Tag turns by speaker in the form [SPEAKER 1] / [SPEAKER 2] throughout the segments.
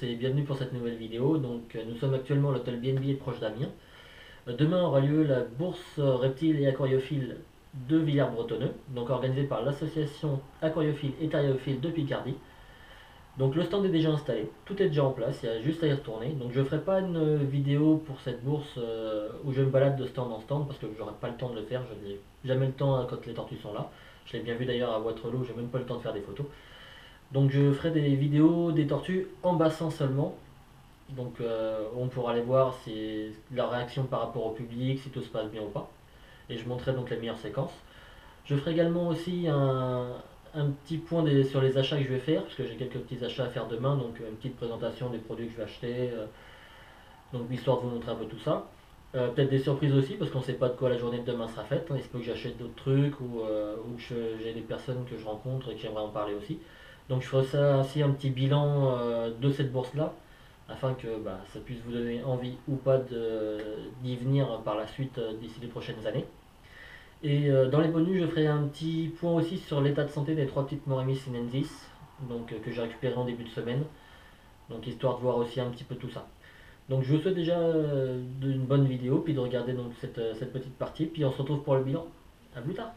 [SPEAKER 1] Et bienvenue pour cette nouvelle vidéo. Donc euh, nous sommes actuellement à l'hôtel BNB proche d'Amiens. Euh, Demain aura lieu la bourse reptile et aquariophile de Villers-Bretonneux, donc organisée par l'association aquariophile et terriophile de Picardie. Donc le stand est déjà installé, tout est déjà en place, il y a juste à y retourner. Donc je ne ferai pas une vidéo pour cette bourse euh, où je me balade de stand en stand parce que j'aurai pas le temps de le faire, je n'ai jamais le temps quand les tortues sont là. Je l'ai bien vu d'ailleurs à Waterloo, j'ai même pas le temps de faire des photos. Donc je ferai des vidéos des tortues en bassin seulement. Donc euh, on pourra aller voir si leur réaction par rapport au public, si tout se passe bien ou pas. Et je montrerai donc les meilleures séquences. Je ferai également aussi un, petit point sur les achats que je vais faire, parce que j'ai quelques petits achats à faire demain, donc une petite présentation des produits que je vais acheter. Euh, donc histoire de vous montrer un peu tout ça. Euh, peut-être des surprises aussi, parce qu'on ne sait pas de quoi la journée de demain sera faite. Il se peut que j'achète d'autres trucs ou, ou que j'ai des personnes que je rencontre et qui aimeraient en parler aussi. Donc je ferai ça aussi un petit bilan euh, de cette bourse-là, afin que bah, ça puisse vous donner envie ou pas d'y venir par la suite euh, d'ici les prochaines années. Et euh, dans les bonus, je ferai un petit point aussi sur l'état de santé des trois petites Moremis sinensis, donc que j'ai récupéré en début de semaine. Donc histoire de voir aussi un petit peu tout ça. Donc je vous souhaite déjà une bonne vidéo, puis de regarder donc cette, cette petite partie, puis on se retrouve pour le bilan. A plus tard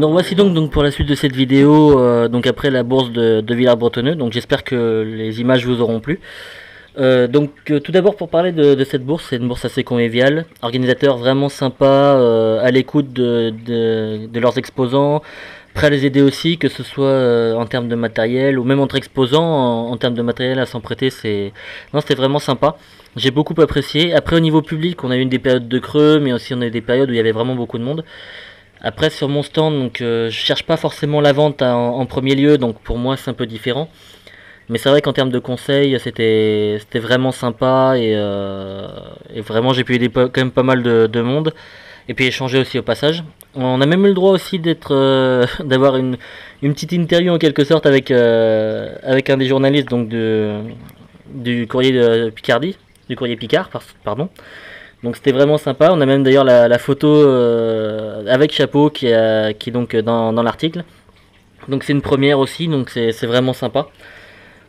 [SPEAKER 1] Donc voici donc, pour la suite de cette vidéo, euh, donc après la bourse de, de Villars-Bretonneux, donc j'espère que les images vous auront plu. Euh, donc euh, tout d'abord pour parler de, cette bourse, c'est une bourse assez conviviale, organisateur vraiment sympa, à l'écoute de, leurs exposants, prêt à les aider aussi, que ce soit en termes de matériel ou même entre exposants, en, termes de matériel à s'en prêter, c'est c'était vraiment sympa. J'ai beaucoup apprécié. Après au niveau public, on a eu des périodes de creux, mais aussi on a eu des périodes où il y avait vraiment beaucoup de monde. Après sur mon stand, donc euh, je cherche pas forcément la vente en, premier lieu, donc pour moi c'est un peu différent. Mais c'est vrai qu'en termes de conseils, c'était c'était vraiment sympa et, euh, vraiment j'ai pu aider quand même pas mal de, monde et puis échanger aussi au passage. On a même eu le droit aussi d'être euh, d'avoir une, une petite interview en quelque sorte avec avec un des journalistes donc de du courrier Picardie, du courrier Picard, pardon. Donc c'était vraiment sympa. On a même d'ailleurs la, photo euh, avec chapeau qui, est donc dans, l'article. Donc c'est une première aussi, donc c'est vraiment sympa.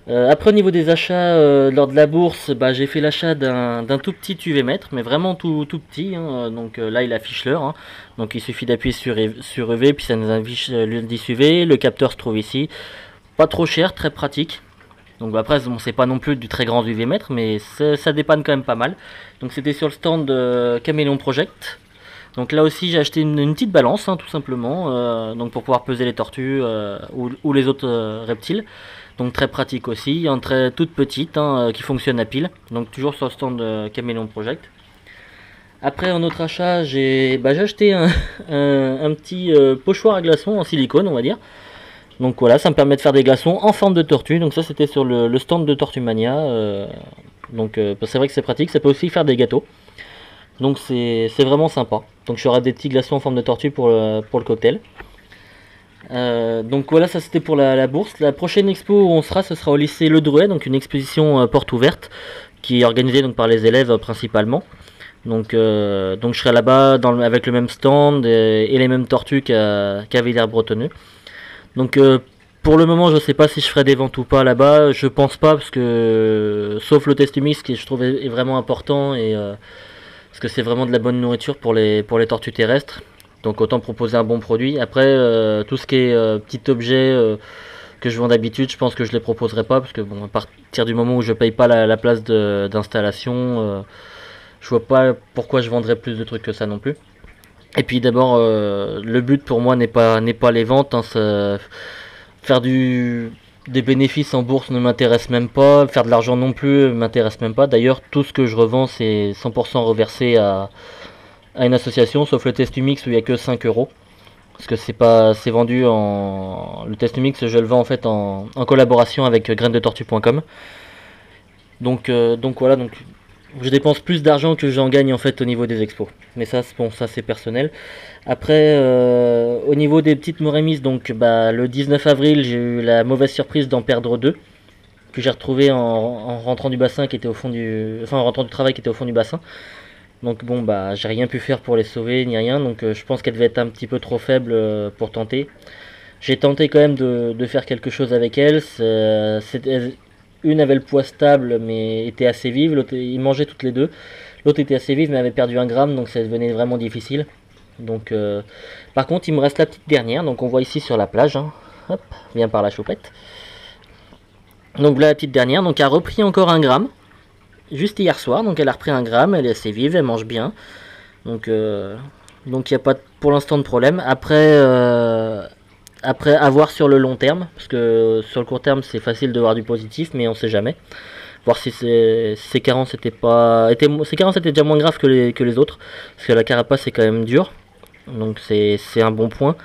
[SPEAKER 1] Euh, après au niveau des achats euh, lors de la bourse, bah, j'ai fait l'achat d'un tout petit UV mètre, mais vraiment tout, tout petit. Hein. Donc là il affiche l'heure. Hein. Donc il suffit d'appuyer sur, sur UV, puis ça nous affiche l'indice UV. Le capteur se trouve ici. Pas trop cher, très pratique. Donc après, bon, c'est pas non plus du très grand UV mètre, mais ça dépanne quand même pas mal. Donc c'était sur le stand de Caméléon Project. Donc là aussi, j'ai acheté une, petite balance, hein, tout simplement, euh, donc pour pouvoir peser les tortues euh, ou, les autres euh, reptiles. Donc très pratique aussi, une très toute petite hein, qui fonctionne à pile. Donc toujours sur le stand de Caméléon Project. Après, en autre achat, j'ai bah, acheté un petit pochoir à glaçons en silicone, on va dire. Donc voilà, ça me permet de faire des glaçons en forme de tortue. Donc ça c'était sur le, stand de Tortumania. Euh, donc euh, c'est vrai que c'est pratique, ça peut aussi faire des gâteaux. Donc c'est vraiment sympa. Donc j'aurai des petits glaçons en forme de tortue pour le, pour cocktail. Euh, donc voilà, ça c'était pour la, bourse. La prochaine expo où on sera, ce sera au lycée Le Drouet, donc une exposition porte ouverte qui est organisée par les élèves principalement. Donc, donc je serai là-bas avec le même stand et, les mêmes tortues qu'à Villers-Bretonneux. Donc euh, pour le moment, je sais pas si je ferai des ventes ou pas là-bas. Je pense pas parce que sauf le test mix qui je trouve est vraiment important et euh, parce que c'est vraiment de la bonne nourriture pour les tortues terrestres. Donc autant proposer un bon produit. Après euh, tout ce qui est petit objet que je vends d'habitude, je pense que je les proposerai pas parce que bon à partir du moment où je paye pas la, place d'installation, je vois pas pourquoi je vendrais plus de trucs que ça non plus. Et puis d'abord, euh, le but pour moi n'est pas pas les ventes. Hein, faire du des bénéfices en bourse ne m'intéresse même pas. Faire de l'argent non plus m'intéresse même pas. D'ailleurs, tout ce que je revends, c'est 100% reversé à, à une association, sauf le test Umix où il n'y a que 5 euros. Parce que c'est pas vendu en. Le test Umix, je le vends en fait en, en collaboration avec tortue.com. Donc, euh, donc voilà, donc je dépense plus d'argent que j'en gagne en fait au niveau des expos. Mais ça, ça c'est personnel. Après, euh, au niveau des petites morémises, donc bah, le 19 avril, j'ai eu la mauvaise surprise d'en perdre deux que j'ai retrouvé en, rentrant du bassin qui était au fond du, en rentrant du travail qui était au fond du bassin. Donc bon bah j'ai rien pu faire pour les sauver ni rien, donc euh, je pense qu'elle devait être un petit peu trop faible euh, pour tenter. J'ai tenté quand même de, de, faire quelque chose avec elle. Une avait le poids stable mais était assez vive, l'autre il mangeait toutes les deux. L'autre était assez vive mais avait perdu un gramme donc ça devenait vraiment difficile. Donc, euh, par contre il me reste la petite dernière, donc on voit ici sur la plage. Hein. Hop, vient par la choupette. Donc là la petite dernière, donc a repris encore un gramme. Juste hier soir, donc elle a repris un gramme, elle est assez vive, elle mange bien. Donc euh, donc il n'y a pas pour l'instant de problème. Après, euh, après, à voir sur le long terme, parce que sur le court terme, c'est facile de voir du positif, mais on sait jamais. Voir si ces, carences étaient pas, étaient, ces carences étaient déjà moins graves que les, autres, parce que la carapace est quand même dure, donc c'est un bon point.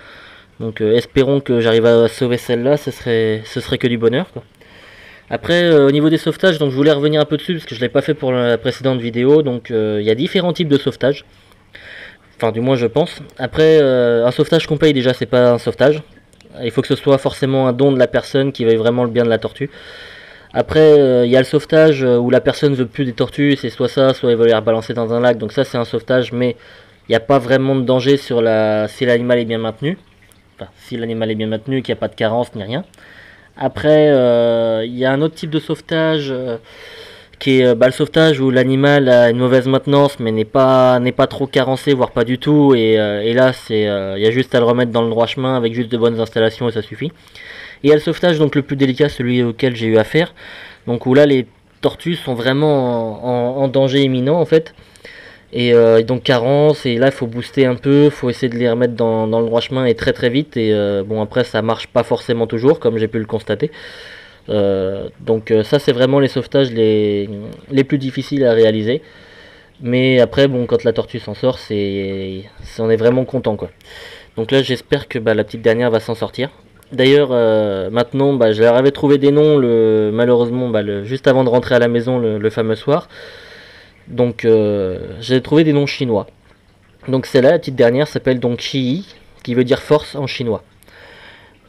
[SPEAKER 1] Donc euh, espérons que j'arrive à sauver celle-là, ce serait, ce serait que du bonheur. Après, euh, au niveau des sauvetages, donc je voulais revenir un peu dessus parce que je ne l'ai pas fait pour la précédente vidéo. Donc euh, il y a différents types de sauvetage. Enfin, du moins, je pense. Après, un sauvetage qu'on paye déjà, c'est pas un sauvetage. Il faut que ce soit forcément un don de la personne qui veuille vraiment le bien de la tortue. Après, euh, il y a le sauvetage euh, où la personne veut plus des tortues, c'est soit ça, soit il veut les rebalancer dans un lac. Donc ça, c'est un sauvetage, mais il n'y a pas vraiment de danger sur la si l'animal est bien maintenu. Enfin, si l'animal est bien maintenu, qu'il n'y a pas de carence ni rien. Après, euh, il y a un autre type de sauvetage qui est bah, le sauvetage où l'animal a une mauvaise maintenance mais n'est pas n'est pas trop carencé voire pas du tout. Et, et là c'est il y a juste à le remettre dans le droit chemin avec juste de bonnes installations et ça suffit. Et il y a le sauvetage donc le plus délicat celui auquel j'ai eu affaire. Donc où là les tortues sont vraiment en, danger imminent en fait. Et donc carence et là il faut booster un peu faut essayer de les remettre dans, dans, le droit chemin et très très vite. Et bon après ça marche pas forcément toujours comme j'ai pu le constater. euh, donc euh, ça c'est vraiment les sauvetages les, les plus difficiles à réaliser. Mais après, bon, quand la tortue s'en sort, c'est, on est vraiment content, quoi. Donc là, j'espère que bah, la petite dernière va s'en sortir. D'ailleurs, euh, maintenant, bah, je leur avais trouvé des noms, malheureusement, bah, juste avant de rentrer à la maison le, fameux soir. Donc, j'ai trouvé des noms chinois. Donc celle-là, la petite dernière, s'appelle donc Chi, qui veut dire force en chinois.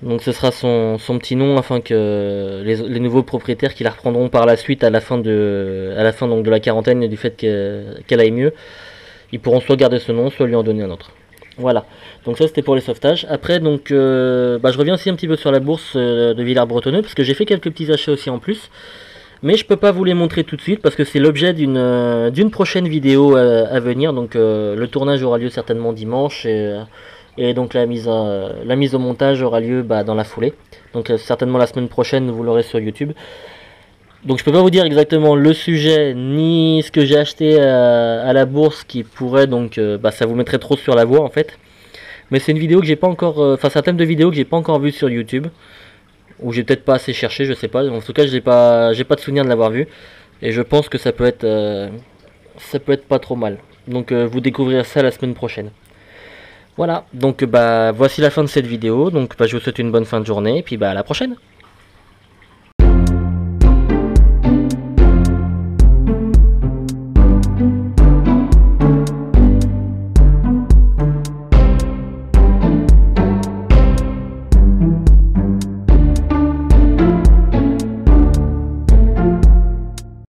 [SPEAKER 1] Donc ce sera son, petit nom afin que les, nouveaux propriétaires qui la reprendront par la suite à la fin de, à la fin donc de la quarantaine et du fait qu'elle aille mieux, ils pourront soit garder ce nom, soit lui en donner un autre. Voilà, donc ça c'était pour les sauvetages. Après donc euh, bah, je reviens aussi un petit peu sur la bourse euh, de Villars-Bretonneux parce que j'ai fait quelques petits achats aussi en plus. Mais je peux pas vous les montrer tout de suite parce que c'est l'objet d'une euh, prochaine vidéo à, venir. Donc le tournage aura lieu certainement dimanche. Et donc la mise, la mise au montage aura lieu bah, dans la foulée. Donc euh, certainement la semaine prochaine, vous l'aurez sur YouTube. Donc je peux pas vous dire exactement le sujet ni ce que j'ai acheté à, la bourse qui pourrait donc euh, bah, ça vous mettrait trop sur la voie en fait. Mais c'est une vidéo que j'ai pas encore euh, enfin c'est un thème de vidéo que j'ai pas encore vu sur YouTube ou j'ai peut-être pas assez cherché, je sais pas. En tout cas, j'ai pas j'ai pas de souvenir de l'avoir vu et je pense que ça peut être ça peut être pas trop mal. Donc vous découvrirez ça la semaine prochaine. Voilà, donc bah voici la fin de cette vidéo, donc bah, je vous souhaite une bonne fin de journée, et puis bah à la prochaine